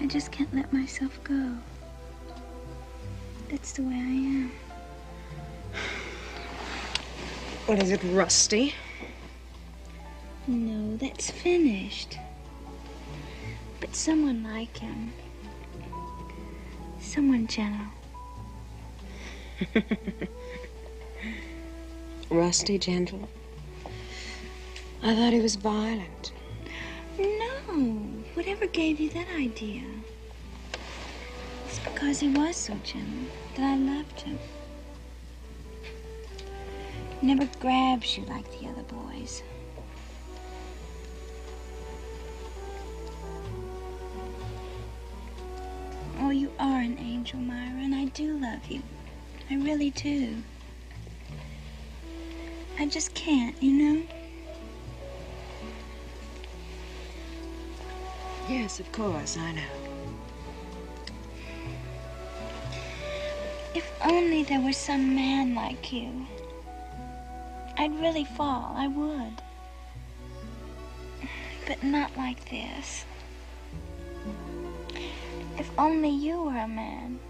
I just can't let myself go. That's the way I am. What is it, rusty? No, that's finished. But someone like him. Someone gentle. Rusty, gentle. I thought he was violent. No. Whatever gave you that idea? It's because he was so gentle that I loved him. He never grabs you like the other boys. Oh, you are an angel, Myra, and I do love you. I really do. I just can't, you know? Yes, of course, I know. If only there were some man like you. I'd really fall, I would. But not like this. If only you were a man.